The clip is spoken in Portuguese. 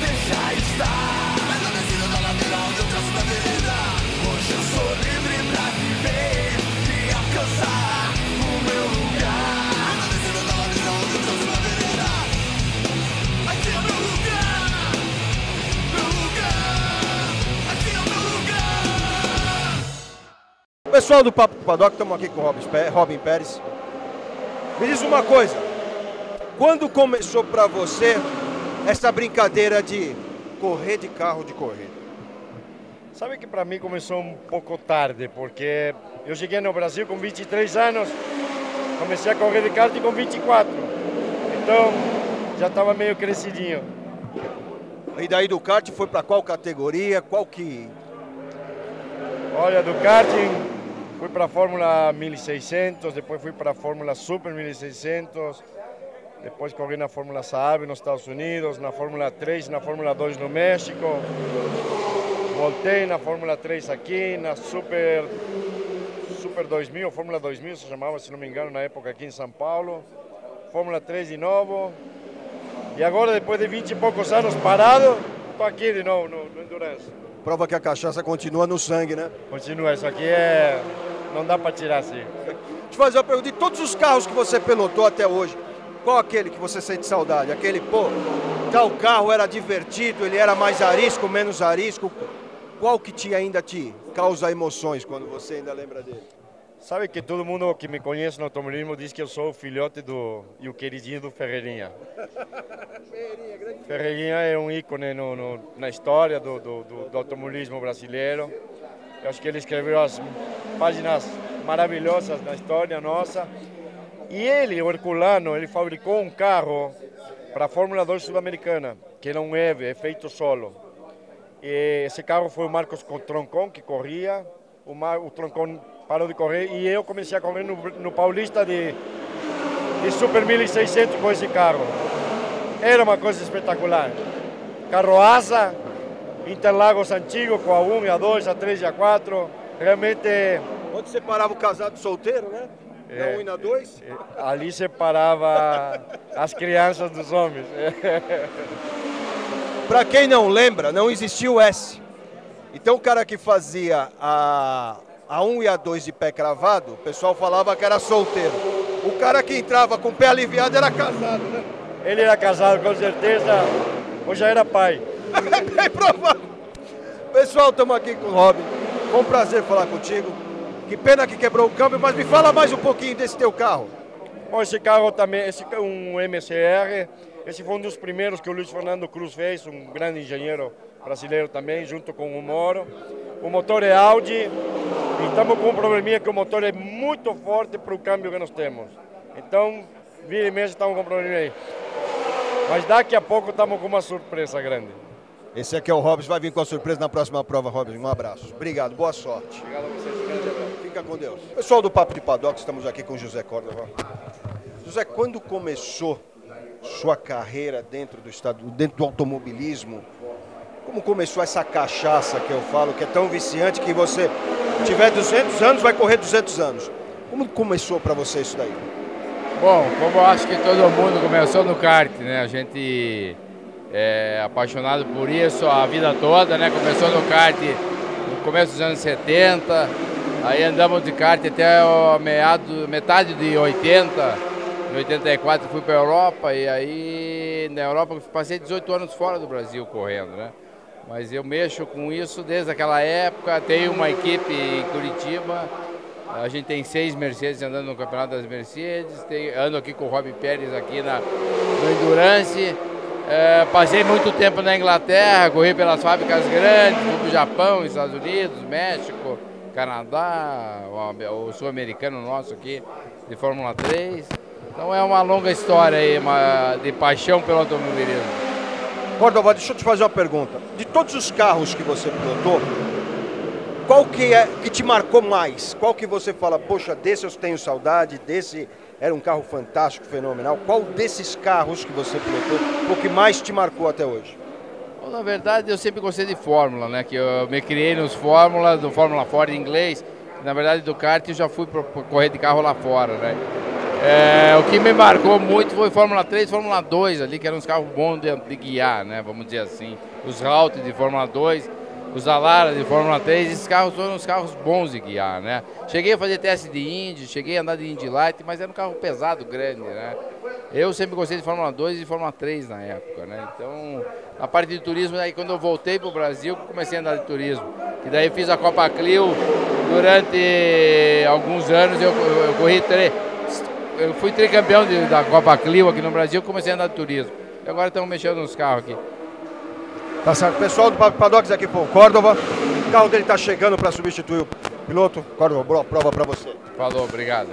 deixa estar. Eu traço. Hoje eu sou livre pra viver e alcançar o meu lugar. Eu traço. Aqui é o meu lugar, meu lugar. Aqui é o meu lugar. Pessoal do Papo do Paddock, estamos aqui com o Robin Pérez. Me diz uma coisa. Quando começou para você essa brincadeira de correr de carro de corrida? Sabe que para mim começou um pouco tarde, porque eu cheguei no Brasil com 23 anos, comecei a correr de kart com 24. Então já estava meio crescidinho. E daí do kart foi para qual categoria? Qual que Olha, do karting fui para a Fórmula 1600, depois fui para a Fórmula Super 1600, depois corri na Fórmula Saab nos Estados Unidos, na Fórmula 3, na Fórmula 2 no México. Voltei na Fórmula 3 aqui, na Super Super 2000, Fórmula 2000 se chamava, se não me engano, na época aqui em São Paulo. Fórmula 3 de novo. E agora, depois de 20 e poucos anos parado, estou aqui de novo no, no Endurance. prova que a cachaça continua no sangue, né? Continua, isso aqui é. Não dá para tirar assim. Deixa eu fazer uma pergunta. De todos os carros que você pilotou até hoje, qual aquele que você sente saudade? Aquele, pô, tal carro era divertido, ele era mais arisco, menos arisco. Qual que te ainda te causa emoções quando você ainda lembra dele? Sabe que todo mundo que me conhece no automobilismo diz que eu sou o filhote do e o queridinho do Ferreirinha. Ferreirinha é um ícone no, no, na história do, do, do, do automobilismo brasileiro. Eu acho que ele escreveu as páginas maravilhosas na história nossa. E ele, o Herculano, ele fabricou um carro para a Fórmula 2 sul-americana, que não é, é feito solo. E esse carro foi o Marcos Troncon que corria, o, Mar, o Troncon parou de correr e eu comecei a correr no, no Paulista de, de Super 1600 com esse carro. Era uma coisa espetacular. Carro asa, Interlagos antigo com a 1, a 2, a 3 e a 4. Realmente Onde você parava o casado solteiro, né? Na É. 1 e na 2? ali separava as crianças dos homens. Pra quem não lembra, não existia o S. Então o cara que fazia a, a 1 e a 2 de pé cravado, o pessoal falava que era solteiro. O cara que entrava com o pé aliviado era casado, né? Ele era casado com certeza, ou já era pai. É provável. Pessoal, estamos aqui com o Robin. Foi um prazer falar contigo. Que pena que quebrou o câmbio, mas me fala mais um pouquinho desse teu carro. Bom, esse carro também, esse é um MCR, esse foi um dos primeiros que o Luiz Fernando Cruz fez, um grande engenheiro brasileiro também, junto com o Moro. O motor é Audi e estamos com um probleminha que o motor é muito forte para o câmbio que nós temos. Então, vira e mexe estamos com um probleminha aí. Mas daqui a pouco estamos com uma surpresa grande. Esse aqui é o Robson, vai vir com a surpresa na próxima prova, Robson. Um abraço. Obrigado, boa sorte. Obrigado a vocês. Fica com Deus. Pessoal do Papo de Paddock, estamos aqui com José Córdova. José, quando começou sua carreira dentro do estado, dentro do automobilismo? Como começou essa cachaça que eu falo, que é tão viciante que você tiver 200 anos, vai correr 200 anos? Como começou para você isso daí? Bom, como eu acho que todo mundo começou no kart, né? A gente é apaixonado por isso a vida toda, né? Começou no kart no começo dos anos 70, aí andamos de kart até o meado, metade de 80. Em 84 fui para a Europa e aí na Europa passei 18 anos fora do Brasil correndo, né? Mas eu mexo com isso desde aquela época, tenho uma equipe em Curitiba, a gente tem seis Mercedes andando no Campeonato das Mercedes, tem, ando aqui com o Robin Pérez aqui na, no Endurance. É, passei muito tempo na Inglaterra, corri pelas fábricas grandes, fui para o Japão, Estados Unidos, México, Canadá, o, sul-americano nosso aqui de Fórmula 3. Então é uma longa história aí, uma, de paixão pelo automobilismo. Córdova, deixa eu te fazer uma pergunta. De todos os carros que você pilotou, qual que é que te marcou mais? Qual que você fala, poxa, desse eu tenho saudade, desse era um carro fantástico, fenomenal. Qual desses carros que você pilotou o que mais te marcou até hoje? Na verdade, eu sempre gostei de Fórmula, né? Que eu me criei nos Fórmula, do Fórmula Ford em inglês. Na verdade, do kart eu já fui para correr de carro lá fora, né? É, o que me marcou muito foi Fórmula 3 Fórmula 2 ali, que eram uns carros bons de, de guiar, né? Vamos dizer assim. Os Raut de Fórmula 2, os Alara de Fórmula 3, esses carros foram uns carros bons de guiar, né? Cheguei a fazer teste de Indy, cheguei a andar de Indy Light, mas era um carro pesado, grande, né? Eu sempre gostei de Fórmula 2 e Fórmula 3 na época, né? Então, a parte de turismo, aí quando eu voltei para o Brasil, comecei a andar de turismo. E daí fiz a Copa Clio durante alguns anos eu, eu, eu corri três. Eu fui tricampeão de, da Copa Clio aqui no Brasil, comecei a andar de turismo. E agora estamos mexendo nos carros aqui. Tá certo. Pessoal do Padox aqui com o Córdova. O carro dele tá chegando para substituir o piloto. Córdova, boa prova para você. Falou, obrigado.